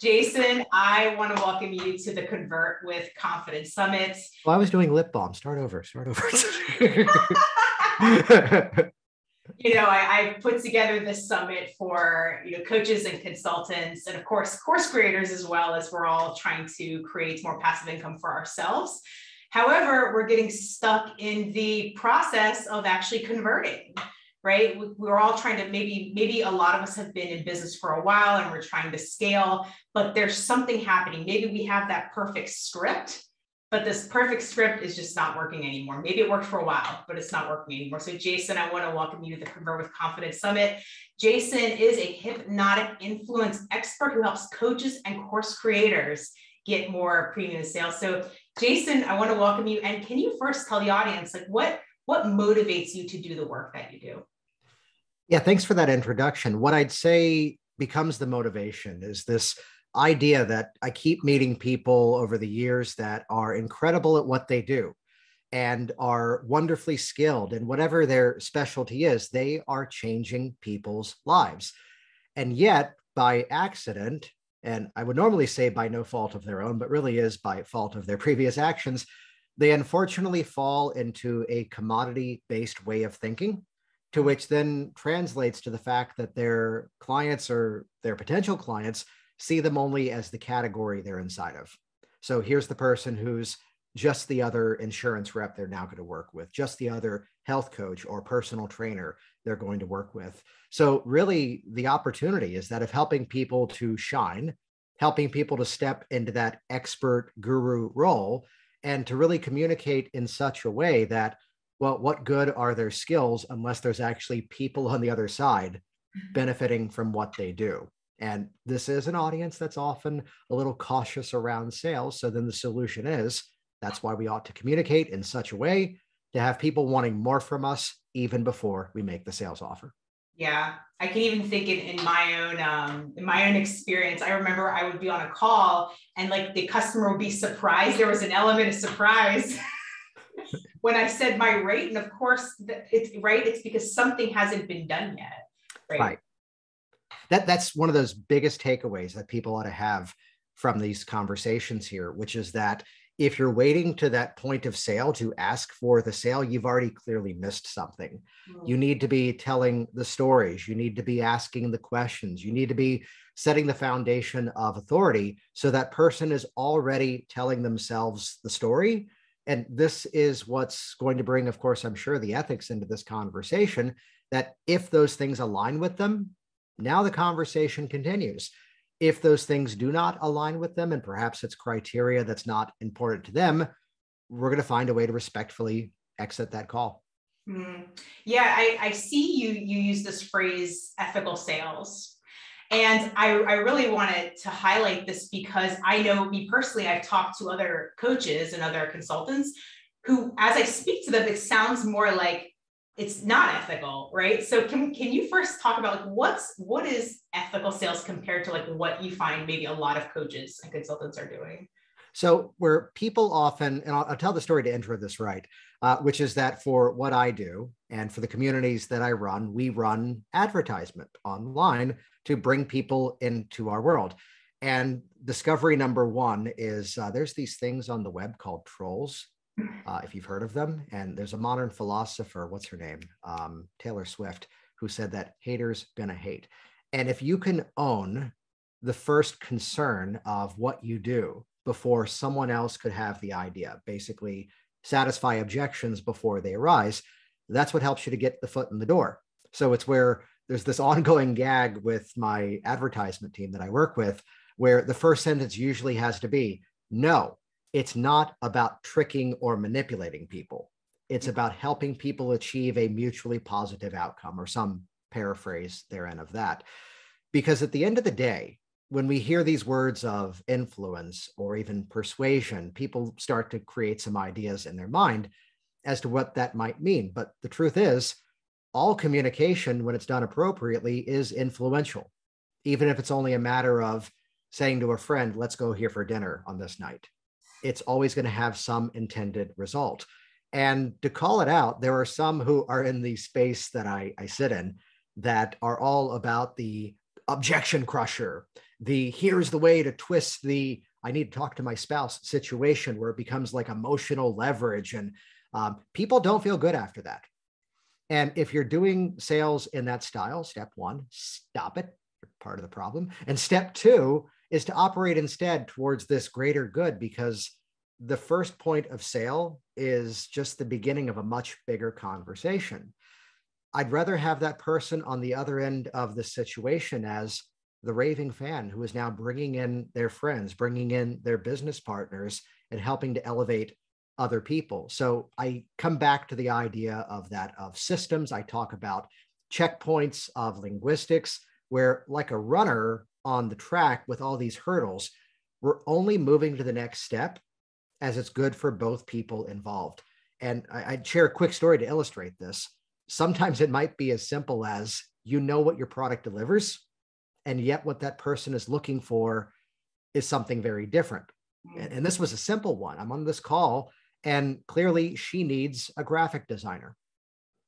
Jason, I want to welcome you to the Convert with Confidence Summit. Well, I was doing lip balm. Start over. Start over. you know, I, I, put together this summit for you know coaches and consultants, and of course, course creators as well as we're all trying to create more passive income for ourselves. However, we're getting stuck in the process of actually converting right? We're all trying to maybe maybe a lot of us have been in business for a while and we're trying to scale but there's something happening. Maybe we have that perfect script but this perfect script is just not working anymore. Maybe it worked for a while but it's not working anymore. So jason i want to welcome you to the convert with confidence summit. Jason is a hypnotic influence expert who helps coaches and course creators get more premium sales. So jason i want to welcome you. And can you first tell the audience like what what motivates you to do the work that you do? Yeah, thanks for that introduction. What I'd say becomes the motivation is this idea that I keep meeting people over the years that are incredible at what they do and are wonderfully skilled in whatever their specialty is, they are changing people's lives. And yet, by accident, and I would normally say by no fault of their own, but really is by fault of their previous actions, they unfortunately fall into a commodity based way of thinking, to which then translates to the fact that their clients or their potential clients see them only as the category they're inside of. So here's the person who's just the other insurance rep they're now going to work with, just the other health coach or personal trainer they're going to work with. So, really, the opportunity is that of helping people to shine, helping people to step into that expert guru role and to really communicate in such a way that well what good are their skills unless there's actually people on the other side mm-hmm. benefiting from what they do and this is an audience that's often a little cautious around sales so then the solution is that's why we ought to communicate in such a way to have people wanting more from us even before we make the sales offer yeah, I can even think in, in my own um, in my own experience. I remember I would be on a call and like the customer would be surprised. There was an element of surprise when I said my rate, and of course, it's right. It's because something hasn't been done yet. Right. right. That that's one of those biggest takeaways that people ought to have from these conversations here, which is that if you're waiting to that point of sale to ask for the sale, you've already clearly missed something. Mm. You need to be telling the stories, you need to be asking the questions, you need to be setting the foundation of authority so that person is already telling themselves the story. And this is what's going to bring, of course, I'm sure, the ethics into this conversation. That if those things align with them, now the conversation continues if those things do not align with them and perhaps it's criteria that's not important to them we're going to find a way to respectfully exit that call mm. yeah I, I see you you use this phrase ethical sales and I, I really wanted to highlight this because I know me personally, I've talked to other coaches and other consultants who, as I speak to them, it sounds more like it's not ethical, right? So can can you first talk about like what's what is ethical sales compared to like what you find maybe a lot of coaches and consultants are doing? So where people often, and I'll, I'll tell the story to intro this right, uh, which is that for what I do and for the communities that I run, we run advertisement online to bring people into our world. And discovery number one is uh, there's these things on the web called trolls uh, if you've heard of them. And there's a modern philosopher, what's her name? Um, Taylor Swift, who said that haters gonna hate. And if you can own the first concern of what you do before someone else could have the idea, basically satisfy objections before they arise, that's what helps you to get the foot in the door. So it's where there's this ongoing gag with my advertisement team that I work with, where the first sentence usually has to be, no, it's not about tricking or manipulating people. It's mm. about helping people achieve a mutually positive outcome or some paraphrase therein of that. Because at the end of the day, when we hear these words of influence or even persuasion, people start to create some ideas in their mind as to what that might mean. But the truth is, all communication, when it's done appropriately, is influential, even if it's only a matter of saying to a friend, let's go here for dinner on this night it's always going to have some intended result. And to call it out, there are some who are in the space that I, I sit in that are all about the objection crusher, the here's the way to twist the I need to talk to my spouse situation where it becomes like emotional leverage. And um, people don't feel good after that. And if you're doing sales in that style, step one, stop it. You're part of the problem. And step two is to operate instead towards this greater good because the first point of sale is just the beginning of a much bigger conversation. I'd rather have that person on the other end of the situation as the raving fan who is now bringing in their friends, bringing in their business partners, and helping to elevate other people. So I come back to the idea of that of systems. I talk about checkpoints of linguistics, where, like a runner on the track with all these hurdles, we're only moving to the next step as it's good for both people involved. And I, I'd share a quick story to illustrate this. Sometimes it might be as simple as you know what your product delivers, and yet what that person is looking for is something very different. And, and this was a simple one. I'm on this call, and clearly she needs a graphic designer.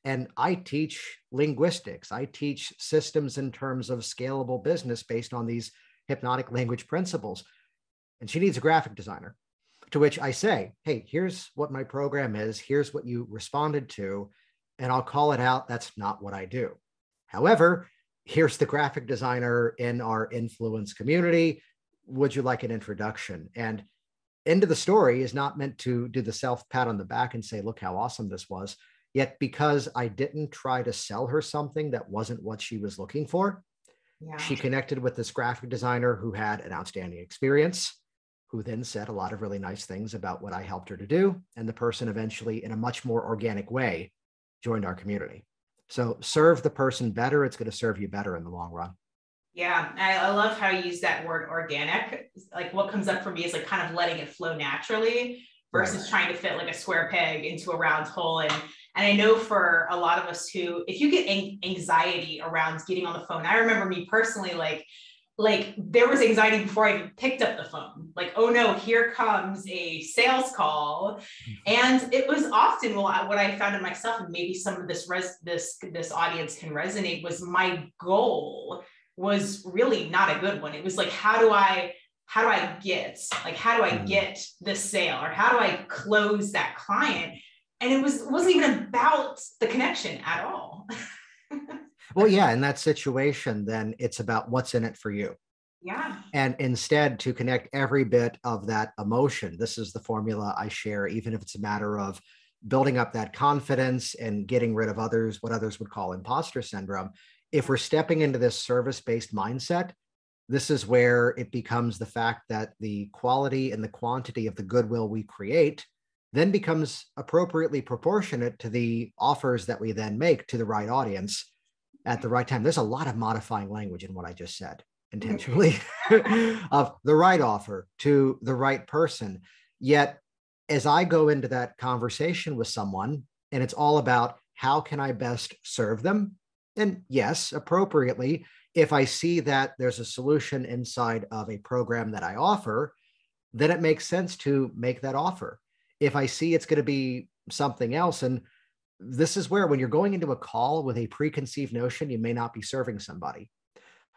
And I teach linguistics, I teach systems in terms of scalable business based on these hypnotic language principles. And she needs a graphic designer. To which I say, hey, here's what my program is, here's what you responded to, and I'll call it out. That's not what I do. However, here's the graphic designer in our influence community. Would you like an introduction? And end of the story is not meant to do the self pat on the back and say, look how awesome this was. Yet, because I didn't try to sell her something that wasn't what she was looking for, yeah. she connected with this graphic designer who had an outstanding experience who then said a lot of really nice things about what I helped her to do. And the person eventually, in a much more organic way, joined our community. So serve the person better. It's going to serve you better in the long run. Yeah, I, I love how you use that word organic. Like what comes up for me is like kind of letting it flow naturally versus right. trying to fit like a square peg into a round hole. And and I know for a lot of us who, if you get anxiety around getting on the phone, I remember me personally, like like there was anxiety before I even picked up the phone. Like, oh no, here comes a sales call, and it was often well, what I found in myself, and maybe some of this res this this audience can resonate. Was my goal was really not a good one. It was like, how do I how do I get like how do I mm. get the sale or how do I close that client? And it was it wasn't even about the connection at all. Well, yeah, in that situation, then it's about what's in it for you. Yeah. And instead, to connect every bit of that emotion, this is the formula I share, even if it's a matter of building up that confidence and getting rid of others, what others would call imposter syndrome. If we're stepping into this service based mindset, this is where it becomes the fact that the quality and the quantity of the goodwill we create then becomes appropriately proportionate to the offers that we then make to the right audience at the right time. There's a lot of modifying language in what I just said mm-hmm. intentionally of the right offer to the right person. Yet, as I go into that conversation with someone, and it's all about how can I best serve them? And yes, appropriately, if I see that there's a solution inside of a program that I offer, then it makes sense to make that offer. If I see it's going to be something else, and this is where when you're going into a call with a preconceived notion you may not be serving somebody.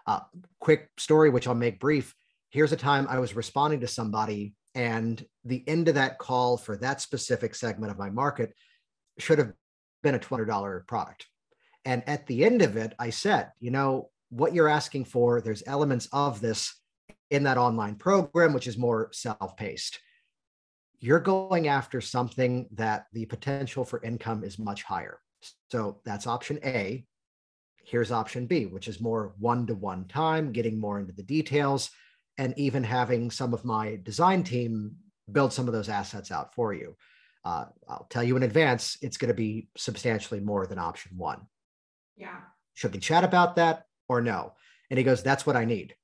Uh, quick story which i'll make brief. Here's a time i was responding to somebody and the end of that call for that specific segment of my market should have been a $200 product. And at the end of it i said you know what you're asking for there's elements of this in that online program which is more self-paced you're going after something that the potential for income is much higher. So that's option A. Here's option B, which is more one to one time, getting more into the details, and even having some of my design team build some of those assets out for you. Uh, I'll tell you in advance, it's going to be substantially more than option one. Yeah. Should we chat about that or no? And he goes, That's what I need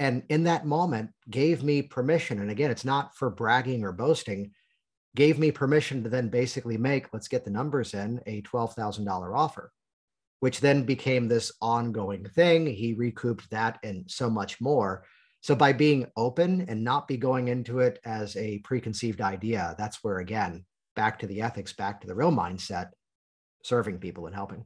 and in that moment gave me permission and again it's not for bragging or boasting gave me permission to then basically make let's get the numbers in a $12000 offer which then became this ongoing thing. He recouped that and so much more. So by being open and not be going into it as a preconceived idea that's where again back to the ethics back to the real mindset serving people and helping.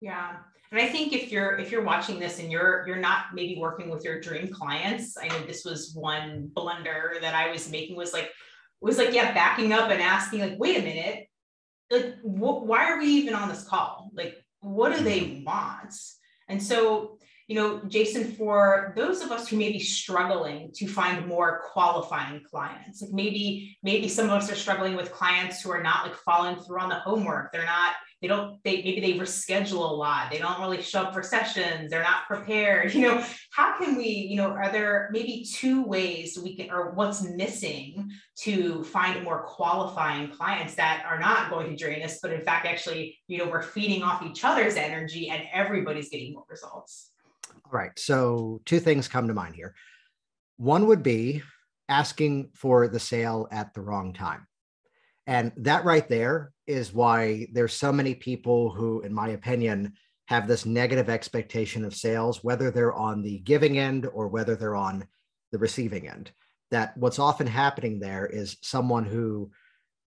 Yeah. And I think if you're if you're watching this and you're you're not maybe working with your dream clients, I know this was one blunder that I was making was like was like yeah backing up and asking like wait a minute. Like wh- why are we even on this call? Like what do they mm-hmm. want? And so you know, Jason, for those of us who may be struggling to find more qualifying clients, like maybe, maybe some of us are struggling with clients who are not like following through on the homework. They're not, they don't, they maybe they reschedule a lot. They don't really show up for sessions. They're not prepared. You know, how can we, you know, are there maybe two ways we can, or what's missing to find more qualifying clients that are not going to drain us, but in fact, actually, you know, we're feeding off each other's energy and everybody's getting more results? All right. So, two things come to mind here. One would be asking for the sale at the wrong time. And that right there is why there's so many people who, in my opinion, have this negative expectation of sales, whether they're on the giving end or whether they're on the receiving end. That what's often happening there is someone who,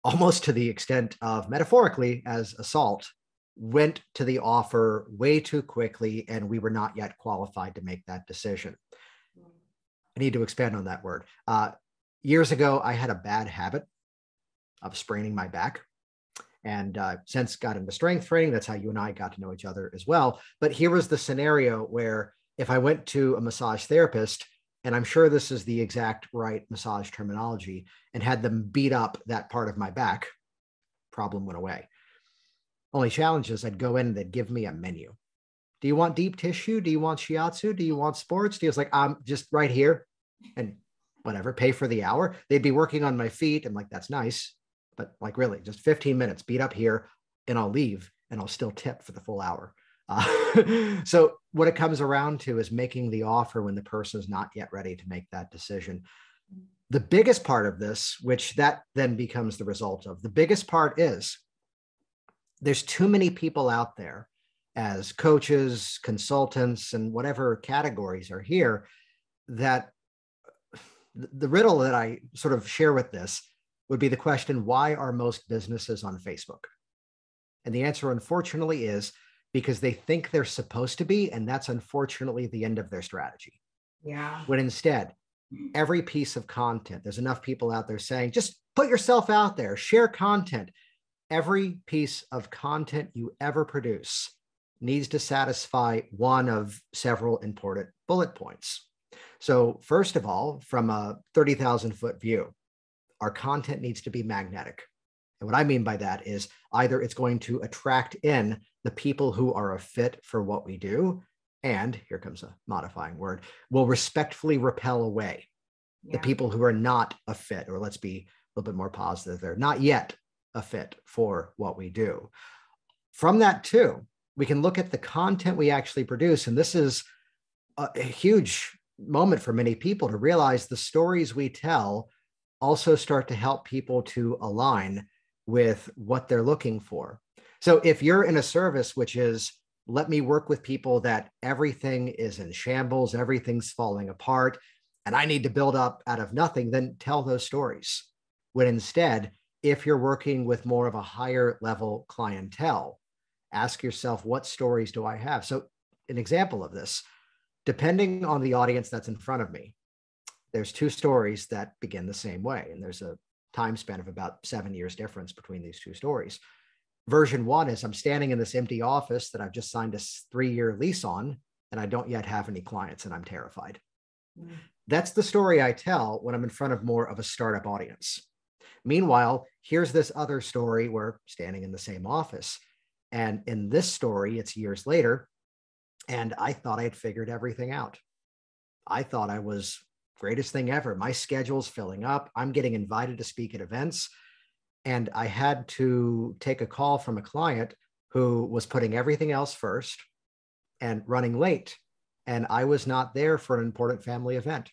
almost to the extent of metaphorically as assault, went to the offer way too quickly and we were not yet qualified to make that decision. I need to expand on that word. Uh, years ago, I had a bad habit of spraining my back. And uh, since got into strength training, that's how you and I got to know each other as well. But here was the scenario where if I went to a massage therapist, and I'm sure this is the exact right massage terminology, and had them beat up that part of my back, problem went away. Only challenge is I'd go in and they'd give me a menu. Do you want deep tissue? Do you want shiatsu? Do you want sports? Do you like, I'm just right here and whatever, pay for the hour. They'd be working on my feet. I'm like, that's nice. But like, really, just 15 minutes, beat up here, and I'll leave and I'll still tip for the full hour. Uh, so, what it comes around to is making the offer when the person is not yet ready to make that decision. The biggest part of this, which that then becomes the result of, the biggest part is there's too many people out there as coaches, consultants, and whatever categories are here that the riddle that I sort of share with this would be the question why are most businesses on Facebook? And the answer, unfortunately, is because they think they're supposed to be. And that's unfortunately the end of their strategy. Yeah. When instead, every piece of content, there's enough people out there saying, just put yourself out there, share content, every piece of content you ever produce needs to satisfy one of several important bullet points. So, first of all, from a 30,000 foot view, our content needs to be magnetic. And what I mean by that is either it's going to attract in the people who are a fit for what we do, and here comes a modifying word, will respectfully repel away yeah. the people who are not a fit, or let's be a little bit more positive there, not yet a fit for what we do. From that, too, we can look at the content we actually produce. And this is a, a huge moment for many people to realize the stories we tell also start to help people to align with what they're looking for. So if you're in a service which is, let me work with people that everything is in shambles, everything's falling apart, and I need to build up out of nothing, then tell those stories. When instead, if you're working with more of a higher level clientele, ask yourself, what stories do I have? So, an example of this, depending on the audience that's in front of me, there's two stories that begin the same way. And there's a time span of about seven years difference between these two stories. Version one is I'm standing in this empty office that I've just signed a three year lease on, and I don't yet have any clients, and I'm terrified. Mm. That's the story I tell when I'm in front of more of a startup audience. Meanwhile, here's this other story we're standing in the same office. And in this story, it's years later. And I thought I had figured everything out. I thought I was greatest thing ever. My schedule's filling up. I'm getting invited to speak at events. And I had to take a call from a client who was putting everything else first and running late. And I was not there for an important family event.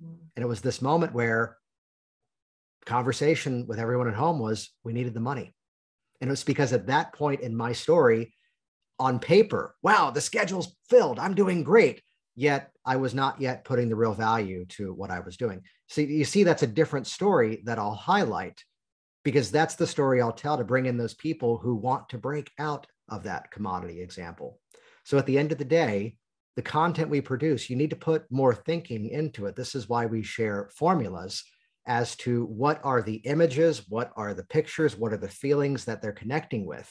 And it was this moment where conversation with everyone at home was we needed the money. And it was because at that point in my story, on paper, wow, the schedule's filled. I'm doing great. Yet I was not yet putting the real value to what I was doing. So you see, that's a different story that I'll highlight because that's the story I'll tell to bring in those people who want to break out of that commodity example. So at the end of the day, the content we produce, you need to put more thinking into it. This is why we share formulas as to what are the images, what are the pictures, what are the feelings that they're connecting with,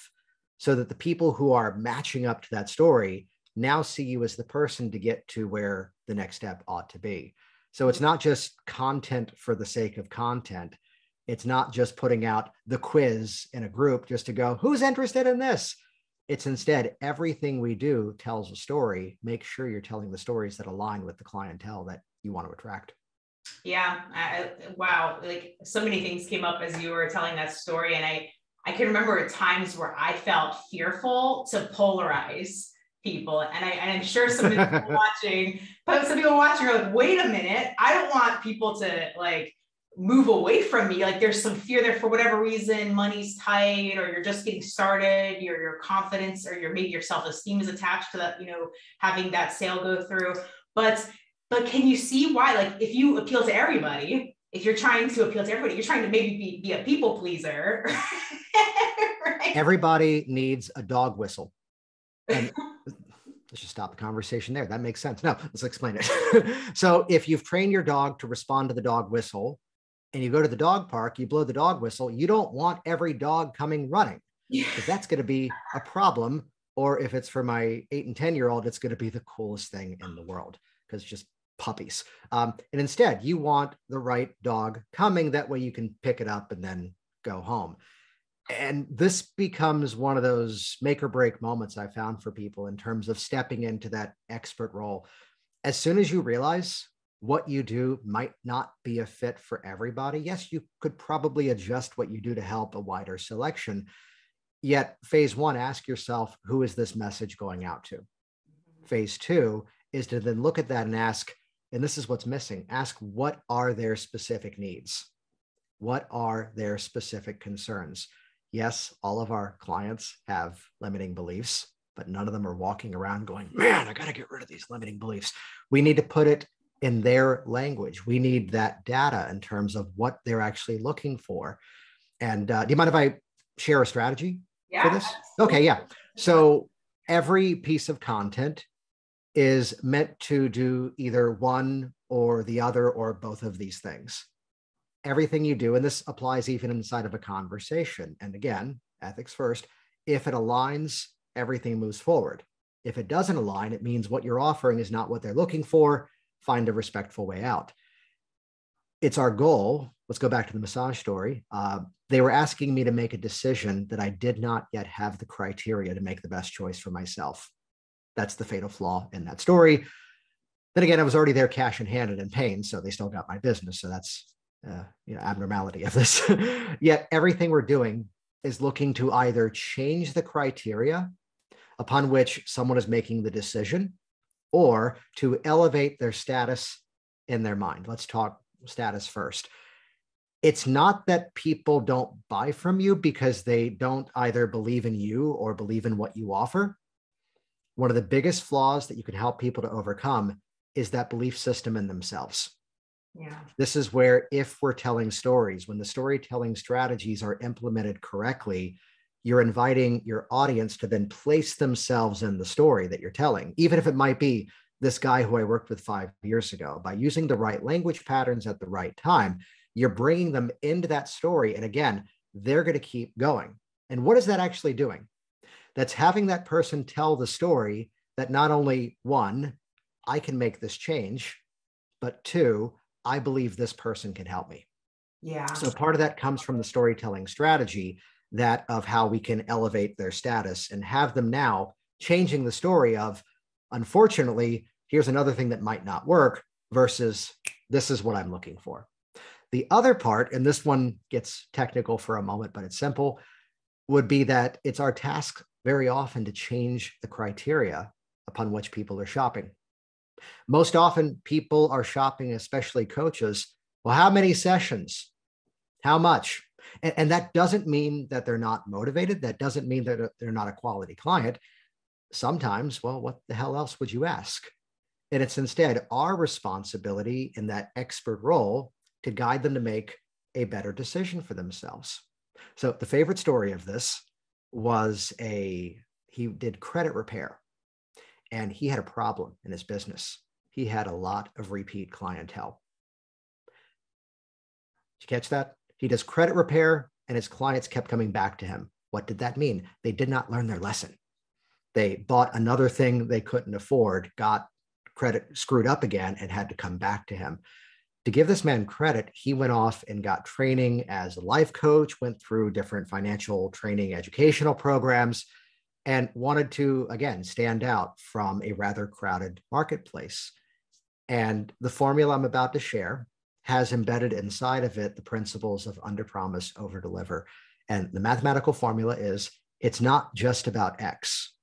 so that the people who are matching up to that story now see you as the person to get to where the next step ought to be. So it's not just content for the sake of content. It's not just putting out the quiz in a group just to go, who's interested in this? It's instead everything we do tells a story. Make sure you're telling the stories that align with the clientele that you want to attract. Yeah. I, wow. Like so many things came up as you were telling that story. And I, I can remember times where I felt fearful to polarize people. And I and I'm sure some people watching, but some people watching are like, wait a minute, I don't want people to like move away from me. Like there's some fear there for whatever reason, money's tight, or you're just getting started, your your confidence or your maybe your self-esteem is attached to that, you know, having that sale go through. But but can you see why? Like if you appeal to everybody, if you're trying to appeal to everybody, you're trying to maybe be, be a people pleaser. right? Everybody needs a dog whistle. And let's just stop the conversation there. That makes sense. No, let's explain it. so if you've trained your dog to respond to the dog whistle, and you go to the dog park, you blow the dog whistle, you don't want every dog coming running because that's going to be a problem. Or if it's for my eight and 10 year old, it's going to be the coolest thing in the world because just puppies. Um, and instead, you want the right dog coming. That way you can pick it up and then go home. And this becomes one of those make or break moments I found for people in terms of stepping into that expert role. As soon as you realize what you do might not be a fit for everybody. Yes, you could probably adjust what you do to help a wider selection. Yet, phase one, ask yourself, who is this message going out to? Mm-hmm. Phase two is to then look at that and ask, and this is what's missing ask, what are their specific needs? What are their specific concerns? Yes, all of our clients have limiting beliefs, but none of them are walking around going, man, I got to get rid of these limiting beliefs. We need to put it in their language. We need that data in terms of what they're actually looking for. And uh, do you mind if I share a strategy yeah, for this? Okay, yeah. So every piece of content is meant to do either one or the other or both of these things. Everything you do, and this applies even inside of a conversation. And again, ethics first, if it aligns, everything moves forward. If it doesn't align, it means what you're offering is not what they're looking for find a respectful way out. It's our goal. Let's go back to the massage story. Uh, they were asking me to make a decision that I did not yet have the criteria to make the best choice for myself. That's the fatal flaw in that story. Then again, I was already there cash in hand and in pain, so they still got my business. So that's uh, you know abnormality of this. Yet everything we're doing is looking to either change the criteria upon which someone is making the decision or to elevate their status in their mind. Let's talk status first. It's not that people don't buy from you because they don't either believe in you or believe in what you offer. One of the biggest flaws that you can help people to overcome is that belief system in themselves. Yeah. This is where, if we're telling stories, when the storytelling strategies are implemented correctly, you're inviting your audience to then place themselves in the story that you're telling, even if it might be this guy who I worked with five years ago. By using the right language patterns at the right time, you're bringing them into that story. And again, they're going to keep going. And what is that actually doing? That's having that person tell the story that not only one, I can make this change, but two, I believe this person can help me. Yeah. So part of that comes from the storytelling strategy that of how we can elevate their status and have them now changing the story of unfortunately here's another thing that might not work versus this is what i'm looking for the other part and this one gets technical for a moment but it's simple would be that it's our task very often to change the criteria upon which people are shopping most often people are shopping especially coaches well how many sessions how much and, and that doesn't mean that they're not motivated. That doesn't mean that uh, they're not a quality client. Sometimes, well, what the hell else would you ask? And it's instead our responsibility in that expert role to guide them to make a better decision for themselves. So the favorite story of this was a he did credit repair and he had a problem in his business. He had a lot of repeat clientele. Did you catch that? He does credit repair and his clients kept coming back to him. What did that mean? They did not learn their lesson. They bought another thing they couldn't afford, got credit screwed up again, and had to come back to him. To give this man credit, he went off and got training as a life coach, went through different financial training educational programs, and wanted to, again, stand out from a rather crowded marketplace. And the formula I'm about to share has embedded inside of it the principles of under promise, over deliver. And the mathematical formula is it's not just about X,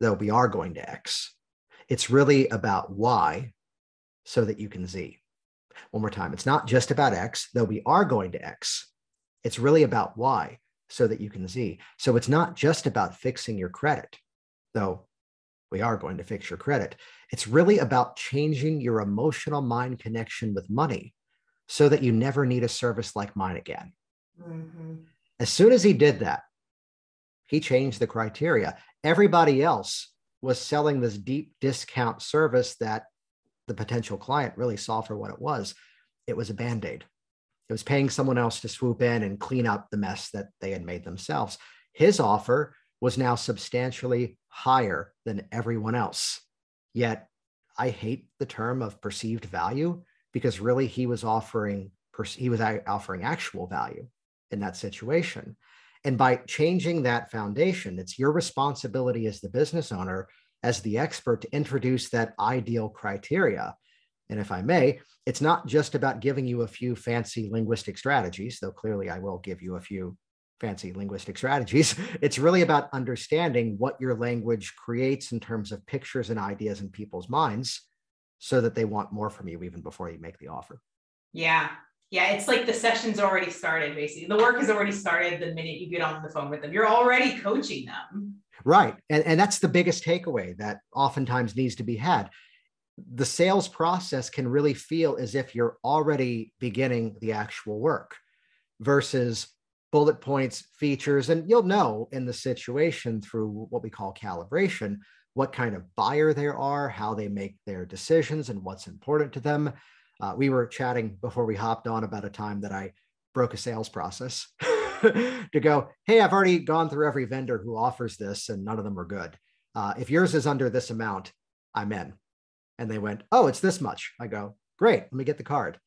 though we are going to X. It's really about Y so that you can Z. One more time. It's not just about X, though we are going to X. It's really about Y so that you can see. So it's not just about fixing your credit, though we are going to fix your credit. It's really about changing your emotional mind connection with money so that you never need a service like mine again. Mm-hmm. As soon as he did that, he changed the criteria. Everybody else was selling this deep discount service that the potential client really saw for what it was. It was a band aid. It was paying someone else to swoop in and clean up the mess that they had made themselves. His offer was now substantially higher than everyone else. Yet I hate the term of perceived value because really he was offering he was offering actual value in that situation. And by changing that foundation, it's your responsibility as the business owner, as the expert, to introduce that ideal criteria. And if I may, it's not just about giving you a few fancy linguistic strategies, though clearly I will give you a few fancy linguistic strategies. It's really about understanding what your language creates in terms of pictures and ideas in people's minds so that they want more from you even before you make the offer. Yeah. Yeah. It's like the session's already started, basically. The work has already started the minute you get on the phone with them. You're already coaching them. Right. And, and that's the biggest takeaway that oftentimes needs to be had. The sales process can really feel as if you're already beginning the actual work versus bullet points, features, and you'll know in the situation through what we call calibration what kind of buyer they are, how they make their decisions, and what's important to them. Uh, we were chatting before we hopped on about a time that I broke a sales process to go, hey, I've already gone through every vendor who offers this, and none of them are good. Uh, if yours is under this amount, I'm in. And they went, oh, it's this much. I go, great, let me get the card.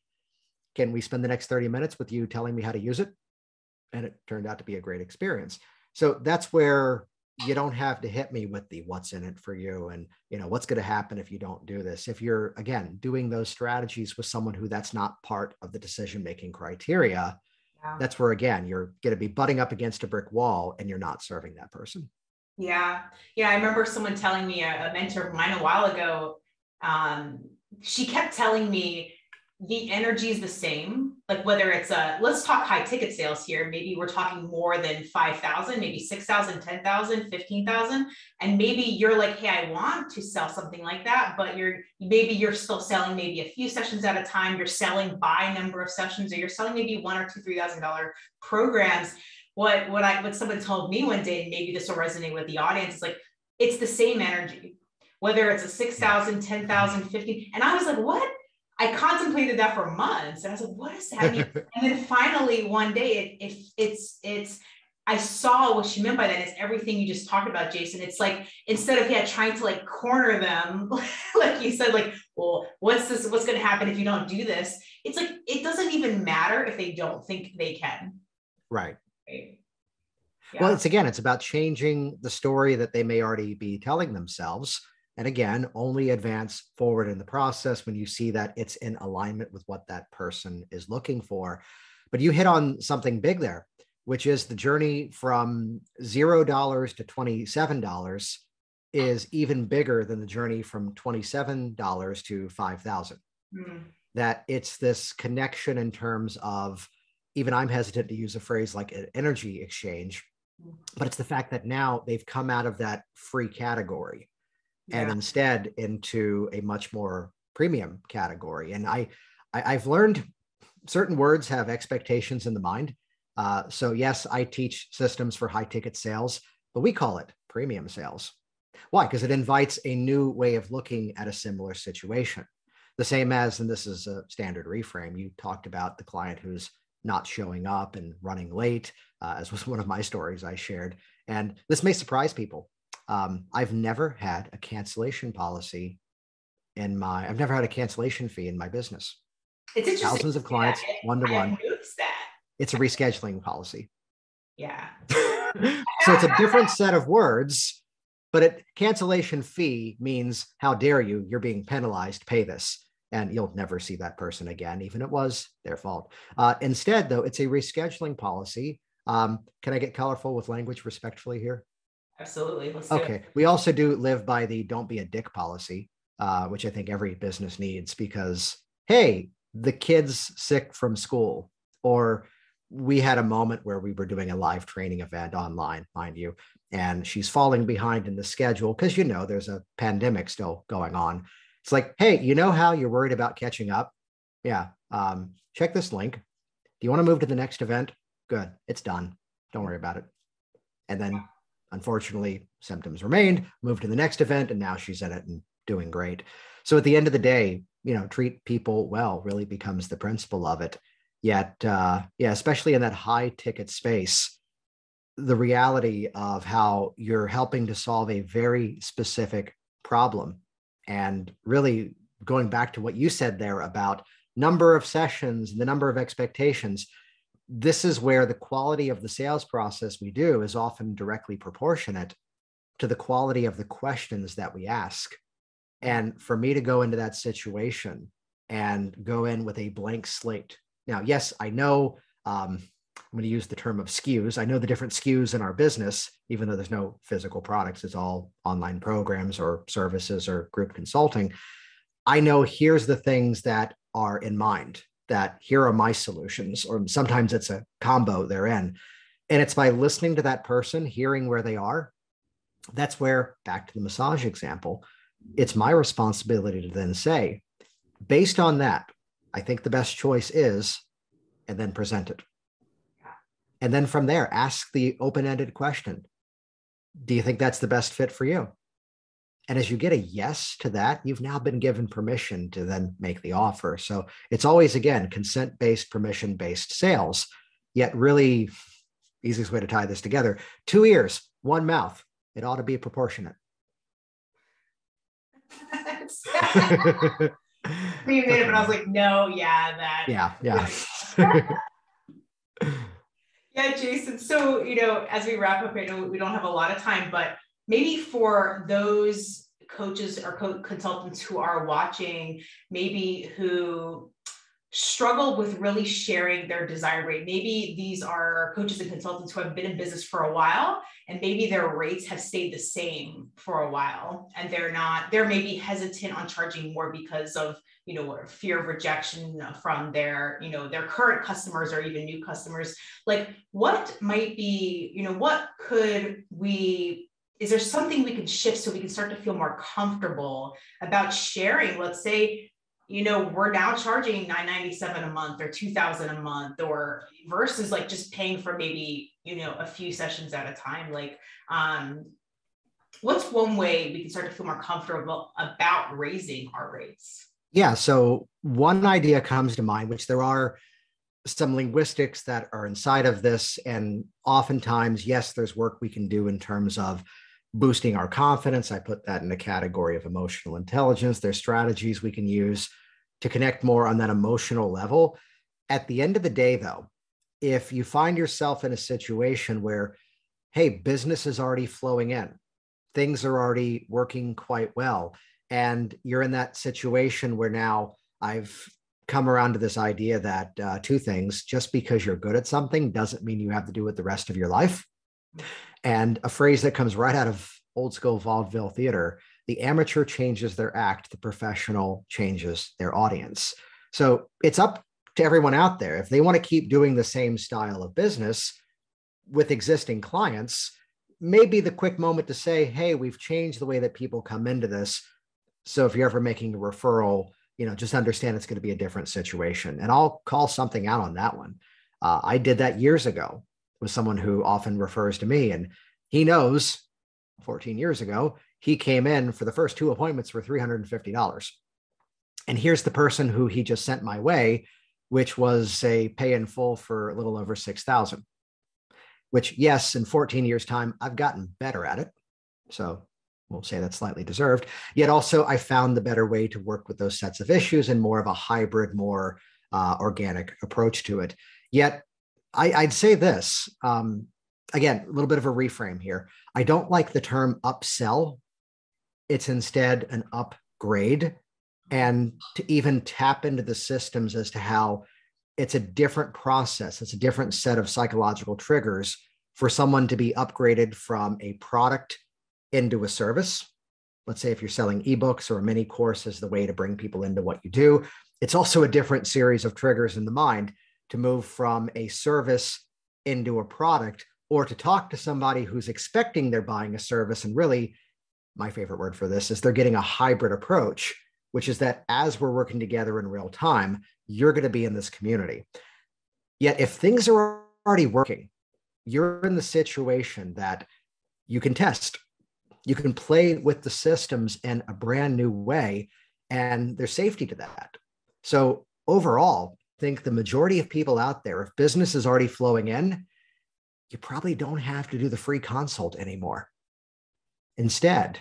Can we spend the next 30 minutes with you telling me how to use it? And it turned out to be a great experience. So that's where you don't have to hit me with the what's in it for you and you know what's going to happen if you don't do this if you're again doing those strategies with someone who that's not part of the decision making criteria yeah. that's where again you're going to be butting up against a brick wall and you're not serving that person yeah yeah i remember someone telling me a, a mentor of mine a while ago um, she kept telling me the energy is the same. Like whether it's a let's talk high ticket sales here. Maybe we're talking more than 5000 maybe 6000 10000 15000 and maybe you're like hey i want to sell something like that but you're maybe you're still selling maybe a few sessions at a time. You're selling by number of sessions or you're selling maybe one or two three thousand dollar programs. What what i what someone told me one day and maybe this will resonate with the audience is like it's the same energy whether it's a 6000 10000 15 and i was like what I contemplated that for months, and I was like, "What does that mean?" and then finally, one day, it, it it's it's I saw what she meant by that. It's everything you just talked about, Jason. It's like instead of yeah trying to like corner them, like you said, like, well, what's this? What's going to happen if you don't do this? It's like it doesn't even matter if they don't think they can. Right. right. Yeah. Well, it's again, it's about changing the story that they may already be telling themselves and again, only advance forward in the process when you see that it's in alignment with what that person is looking for. But you hit on something big there, which is the journey from $0 to $27 is even bigger than the journey from $27 to 5000 mm. That it's this connection in terms of, even I'm hesitant to use a phrase like an energy exchange, hmm. but it's the fact that now they've come out of that free category and instead into a much more premium category. And I, I have learned certain words have expectations in the mind. Uh, so yes, I teach systems for high ticket sales, but we call it premium sales. Why? Because it invites a new way of looking at a similar situation. The same as, and this is a standard reframe, you talked about the client who's not showing up and running late, uh, as was one of my stories I shared. And this may surprise people. Um, I've never had a cancellation policy in my, I've never had a cancellation fee in my business. It's interesting. Thousands of clients, one to one. It's a rescheduling policy. Yeah. so it's a different set of words, but a cancellation fee means how dare you? You're being penalized. Pay this, and you'll never see that person again, even it was their fault. Uh, instead, though, it's a rescheduling policy. Um, can I get colorful with language respectfully here? Absolutely. okay. We also do live by the "don't be a dick" policy, uh, which I think every business needs because hey, the kid's sick from school, or we had a moment where we were doing a live training event online, mind you, and she's falling behind in the schedule because you know there's a pandemic still going on. It's like, hey, you know how you're worried about catching up? Yeah, um, check this link. Do you want to move to the next event? Good, it's done. Don't worry about it. And then, unfortunately, symptoms remained. Moved to the next event, and now she's in it and doing great. So at the end of the day, you know, treat people well really becomes the principle of it. Yet, uh, yeah, especially in that high ticket space, the reality of how you're helping to solve a very specific problem. And really going back to what you said there about number of sessions, and the number of expectations, this is where the quality of the sales process we do is often directly proportionate to the quality of the questions that we ask. And for me to go into that situation and go in with a blank slate now, yes, I know um, I'm going to use the term of SKUs. I know the different SKUs in our business, even though there's no physical products, it's all online programs or services or group consulting. I know here's the things that are in mind, that here are my solutions, or sometimes it's a combo they're in. And it's by listening to that person, hearing where they are. That's where, back to the massage example, it's my responsibility to then say, based on that, I think the best choice is, and then present it. And then from there, ask the open ended question Do you think that's the best fit for you? And as you get a yes to that, you've now been given permission to then make the offer. So it's always, again, consent based, permission based sales. Yet, really, easiest way to tie this together two ears, one mouth. It ought to be proportionate. you made it, but I was like, no, yeah, that. Yeah, yeah. yeah, Jason. So, you know, as we wrap up, I know we don't have a lot of time, but maybe for those coaches or co- consultants who are watching, maybe who struggle with really sharing their desired rate. Maybe these are coaches and consultants who have been in business for a while and maybe their rates have stayed the same for a while and they're not they're maybe hesitant on charging more because of you know fear of rejection from their you know their current customers or even new customers like what might be you know what could we is there something we can shift so we can start to feel more comfortable about sharing let's say you know, we're now charging 997 a month or 2000 a month or versus like just paying for maybe, you know, a few sessions at a time. Like, um, what's one way we can start to feel more comfortable about raising our rates? Yeah. So one idea comes to mind, which there are some linguistics that are inside of this. And oftentimes, yes, there's work we can do in terms of boosting our confidence. I put that in the category of emotional intelligence. There's strategies we can use to connect more on that emotional level. At the end of the day, though, if you find yourself in a situation where, hey, business is already flowing in, things are already working quite well, and you're in that situation where now I've come around to this idea that uh, two things just because you're good at something doesn't mean you have to do it the rest of your life. And a phrase that comes right out of old school vaudeville theater the amateur changes their act, the professional changes their audience. So it's up to everyone out there. If they want to keep doing the same style of business with existing clients, maybe the quick moment to say, hey, we've changed the way that people come into this. So if you're ever making a referral, you know, just understand it's going to be a different situation. And I'll call something out on that one. Uh, I did that years ago with someone who often refers to me, and he knows 14 years ago, he came in for the first two appointments for $350. And here's the person who he just sent my way, which was a pay in full for a little over 6,000. Which, yes, in 14 years' time, I've gotten better at it. So we'll say that's slightly deserved. Yet also, I found the better way to work with those sets of issues and more of a hybrid, more uh, organic approach to it. Yet, I, would say this um, again, a little bit of a reframe here. I don't like the term upsell, it's instead an upgrade. And to even tap into the systems as to how it's a different process, it's a different set of psychological triggers for someone to be upgraded from a product into a service. Let's say if you're selling ebooks or a mini course as the way to bring people into what you do, it's also a different series of triggers in the mind to move from a service into a product or to talk to somebody who's expecting they're buying a service. And really, my favorite word for this is they're getting a hybrid approach, which is that as we're working together in real time, you're going to be in this community. Yet, if things are already working, you're in the situation that you can test you can play with the systems in a brand new way and there's safety to that so overall think the majority of people out there if business is already flowing in you probably don't have to do the free consult anymore. Instead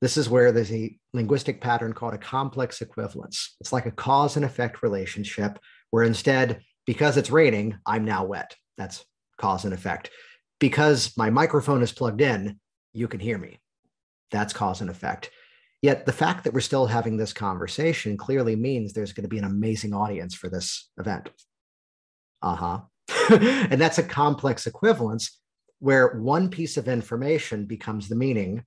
this is where there's a linguistic pattern called a complex equivalence. It's like a cause and effect relationship where instead because it's raining i'm now wet. That's cause and effect. Because my microphone is plugged in you can hear me. That's cause and effect. Yet the fact that we're still having this conversation clearly means there's going to be an amazing audience for this event. Uh huh. and that's a complex equivalence where one piece of information becomes the meaning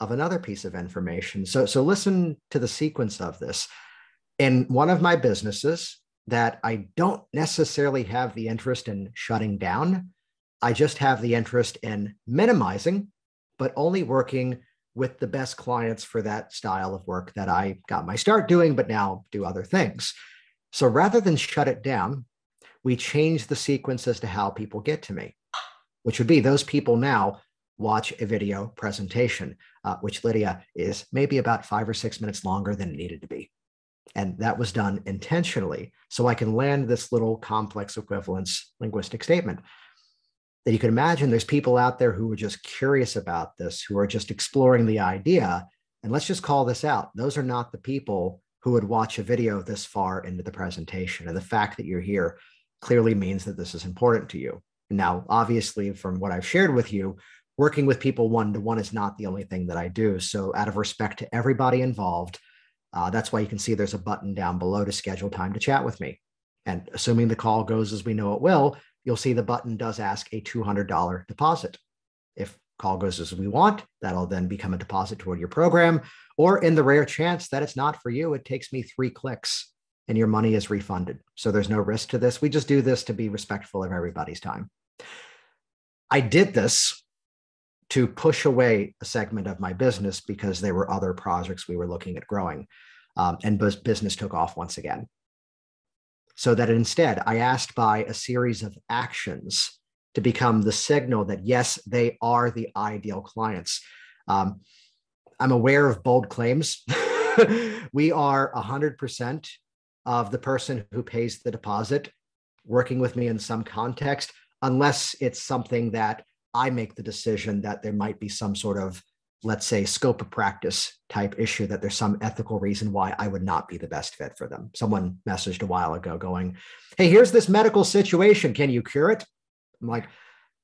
of another piece of information. So, so listen to the sequence of this. In one of my businesses that I don't necessarily have the interest in shutting down, I just have the interest in minimizing, but only working with the best clients for that style of work that I got my start doing, but now do other things. So rather than shut it down, we change the sequence as to how people get to me, which would be those people now watch a video presentation, uh, which Lydia is maybe about five or six minutes longer than it needed to be. And that was done intentionally. So I can land this little complex equivalence linguistic statement that you can imagine there's people out there who are just curious about this, who are just exploring the idea. And let's just call this out. Those are not the people who would watch a video this far into the presentation. And the fact that you're here clearly means that this is important to you. And now, obviously, from what I've shared with you, working with people one to one is not the only thing that I do. So, out of respect to everybody involved, uh, that's why you can see there's a button down below to schedule time to chat with me. And assuming the call goes as we know it will, you'll see the button does ask a $200 deposit. If call goes as we want, that'll then become a deposit toward your program. Or in the rare chance that it's not for you, it takes me three clicks and your money is refunded. So there's no risk to this. We just do this to be respectful of everybody's time. I did this to push away a segment of my business because there were other projects we were looking at growing. Um, and business took off once again so that instead I asked by a series of actions to become the signal that yes, they are the ideal clients. Um, I'm aware of bold claims. we are 100% of the person who pays the deposit working with me in some context, unless it's something that I make the decision that there might be some sort of let's say scope of practice type issue that there's some ethical reason why I would not be the best fit for them. Someone messaged a while ago going, Hey, here's this medical situation. Can you cure it? I'm like,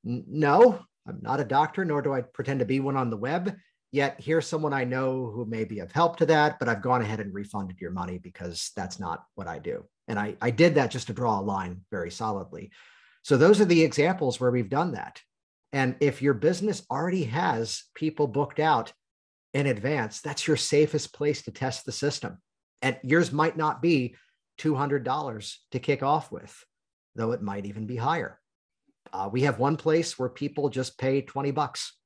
No, I'm not a doctor, nor do I pretend to be one on the web. Yet here's someone I know who may be of help to that, but I've gone ahead and refunded your money because that's not what I do. And I, I did that just to draw a line very solidly. So those are the examples where we've done that. And if your business already has people booked out in advance, that's your safest place to test the system. And yours might not be $200 to kick off with, though it might even be higher. Uh, we have one place where people just pay 20 bucks.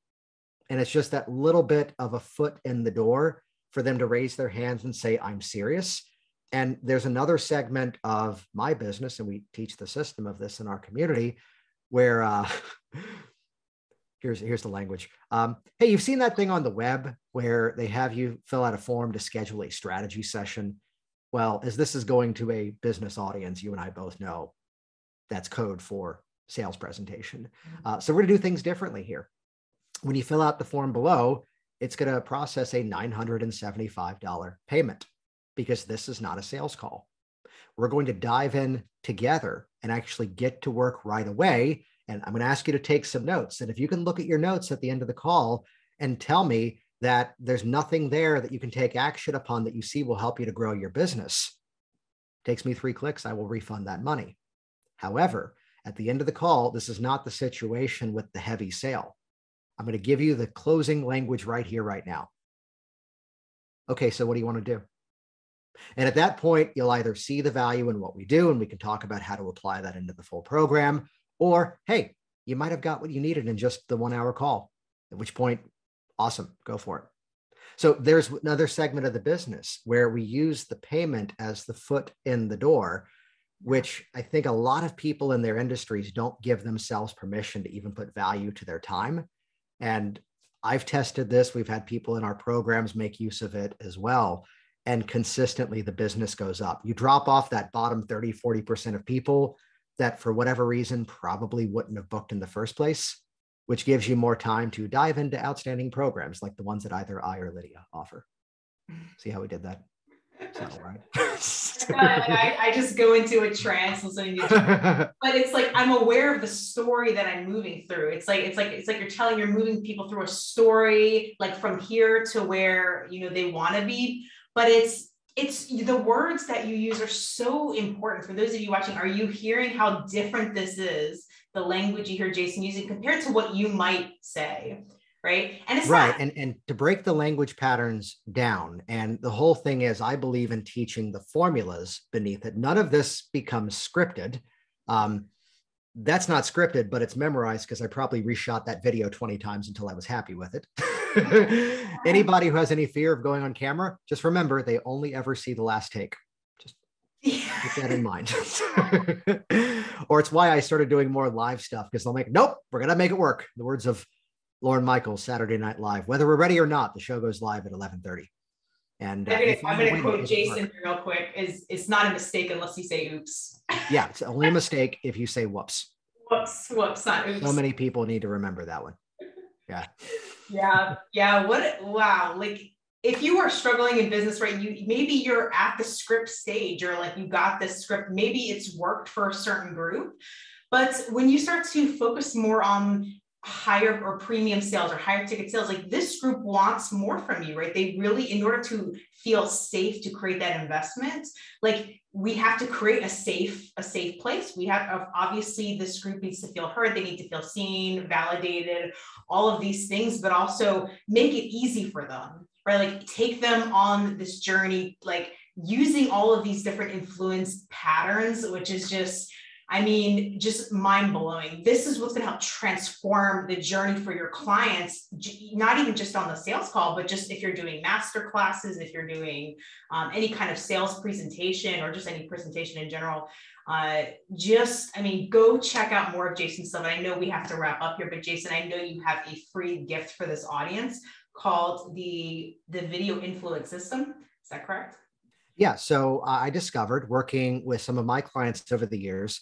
And it's just that little bit of a foot in the door for them to raise their hands and say, I'm serious. And there's another segment of my business, and we teach the system of this in our community, where uh, here's here's the language. Um, hey, you've seen that thing on the web where they have you fill out a form to schedule a strategy session. Well, as this is going to a business audience, you and I both know that's code for sales presentation. Mm-hmm. Uh, so we're going to do things differently here. When you fill out the form below, it's going to process a $975 payment because this is not a sales call. We're going to dive in together and actually get to work right away. And I'm going to ask you to take some notes. And if you can look at your notes at the end of the call and tell me that there's nothing there that you can take action upon that you see will help you to grow your business, takes me three clicks, I will refund that money. However, at the end of the call, this is not the situation with the heavy sale. I'm going to give you the closing language right here, right now. Okay, so what do you want to do? And at that point, you'll either see the value in what we do, and we can talk about how to apply that into the full program, or hey, you might have got what you needed in just the one hour call, at which point, awesome, go for it. So there's another segment of the business where we use the payment as the foot in the door which I think a lot of people in their industries don't give themselves permission to even put value to their time. And I've tested this. We've had people in our programs make use of it as well. And consistently, the business goes up. You drop off that bottom 30, 40% of people that, for whatever reason, probably wouldn't have booked in the first place, which gives you more time to dive into outstanding programs like the ones that either I or Lydia offer. See how we did that? right. I, I, just go into a trance listening to but it's like I'm aware of the story that I'm moving through. It's like it's like it's like you're telling you're moving people through a story like from here to where you know they want to be. But it's it's the words that you use are so important for those of you watching. Are you hearing how different this is? The language you hear Jason using compared to what you might say right and it's right not- and and to break the language patterns down and the whole thing is i believe in teaching the formulas beneath it none of this becomes scripted um, that's not scripted but it's memorized because i probably reshot that video 20 times until i was happy with it anybody who has any fear of going on camera just remember they only ever see the last take just keep that in mind or it's why i started doing more live stuff because they'll make nope we're gonna make it work the words of Lorne Michaels, Saturday Night Live. Whether we're ready or not, the show goes live at 11:30. And uh, I'm going to quote Jason real quick: "Is it's not a mistake unless you say oops." yeah, it's only a mistake if you say whoops. Whoops, whoops, not oops. So many people need to remember that one. Yeah. yeah, yeah. What? Wow. Like if you are struggling in business, right? You maybe you're at the script stage, or like you got this script. Maybe it's worked for a certain group, but when you start to focus more on higher or premium sales or higher ticket sales like this group wants more from you right? They really in order to feel safe to create that investment like we have to create a safe a safe place. We have obviously this group needs to feel heard. They need to feel seen validated all of these things but also make it easy for them right? Like take them on this journey like using all of these different influence patterns which is just I mean, just mind blowing. This is what's going to help transform the journey for your clients, not even just on the sales call, but just if you're doing master classes, if you're doing um, any kind of sales presentation or just any presentation in general. Uh, just, I mean, go check out more of Jason's stuff. I know we have to wrap up here, but Jason, I know you have a free gift for this audience called the the video influence system. Is that correct? Yeah. So uh, I discovered working with some of my clients over the years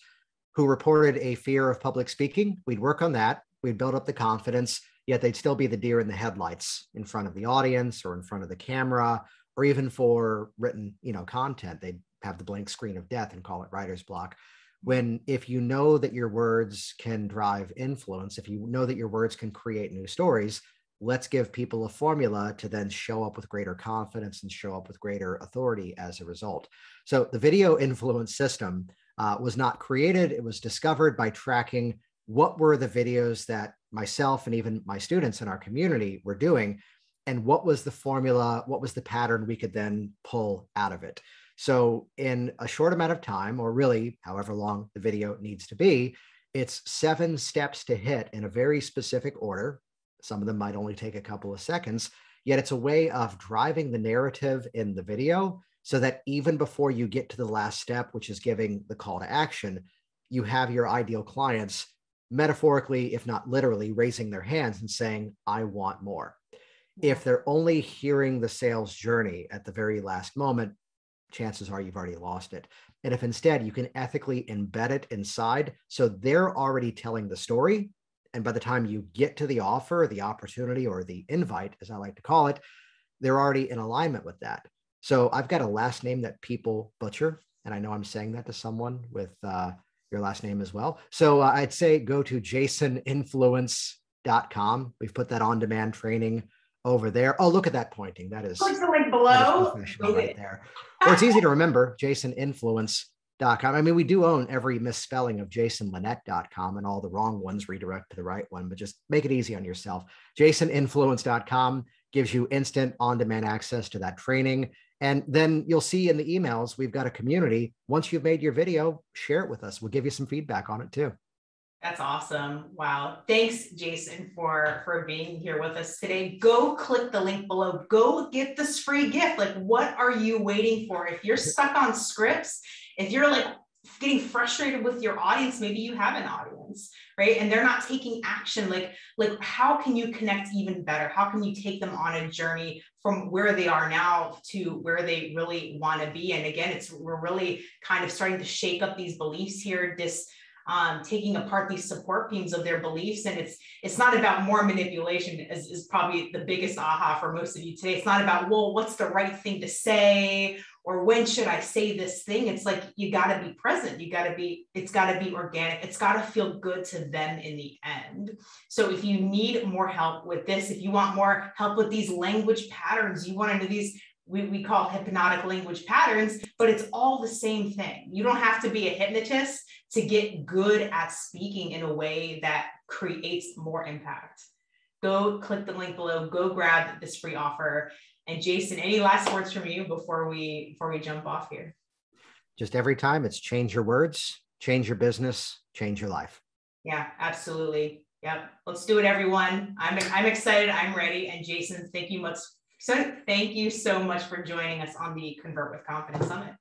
who reported a fear of public speaking. We'd work on that. We'd build up the confidence, yet they'd still be the deer in the headlights in front of the audience or in front of the camera, or even for written, you know, content. They'd have the blank screen of death and call it writer's block. When if you know that your words can drive influence, if you know that your words can create new stories, let's give people a formula to then show up with greater confidence and show up with greater authority as a result. So the video influence system uh, was not created. It was discovered by tracking what were the videos that myself and even my students in our community were doing, and what was the formula, what was the pattern we could then pull out of it. So, in a short amount of time, or really however long the video needs to be, it's seven steps to hit in a very specific order. Some of them might only take a couple of seconds, yet it's a way of driving the narrative in the video so that even before you get to the last step, which is giving the call to action, you have your ideal clients metaphorically, if not literally, raising their hands and saying, I want more. If they're only hearing the sales journey at the very last moment, chances are you've already lost it. And if instead you can ethically embed it inside, so they're already telling the story. And by the time you get to the offer, the opportunity, or the invite, as I like to call it, they're already in alignment with that. So I've got a last name that people butcher. And I know I'm saying that to someone with uh, your last name as well. So uh, I'd say go to jasoninfluence.com. We've put that on demand training over there. Oh, look at that pointing. That is click the link below. Professional right there. Or it's easy to remember, jasoninfluence.com. I mean, we do own every misspelling of jasonlinnet.com and all the wrong ones redirect to the right one, but just make it easy on yourself. jasoninfluence.com gives you instant on-demand access to that training. And then you'll see in the emails, we've got a community. Once you've made your video, share it with us. We'll give you some feedback on it too. That's awesome. Wow. Thanks, Jason, for, for being here with us today. Go click the link below. Go get this free gift. Like, what are you waiting for? If you're stuck on scripts, if you're like getting frustrated with your audience, maybe you have an audience, right? And they're not taking action. Like, like how can you connect even better? How can you take them on a journey from where they are now to where they really want to be? And again, it's we're really kind of starting to shake up these beliefs here, this um, taking apart these support beams of their beliefs. And it's it's not about more manipulation, is, is probably the biggest aha for most of you today. It's not about, well, what's the right thing to say? Or when should I say this thing? It's like you got to be present. You got to be, it's got to be organic. It's got to feel good to them in the end. So if you need more help with this, if you want more help with these language patterns, you want to do these we, we call hypnotic language patterns, but it's all the same thing. You don't have to be a hypnotist to get good at speaking in a way that creates more impact. Go click the link below, go grab this free offer. And Jason, any last words from you before we before we jump off here? Just every time it's change your words, change your business, change your life. Yeah, absolutely. Yep. Let's do it, everyone. I'm I'm excited. I'm ready. And Jason, thank you much so thank you so much for joining us on the Convert with Confidence Summit.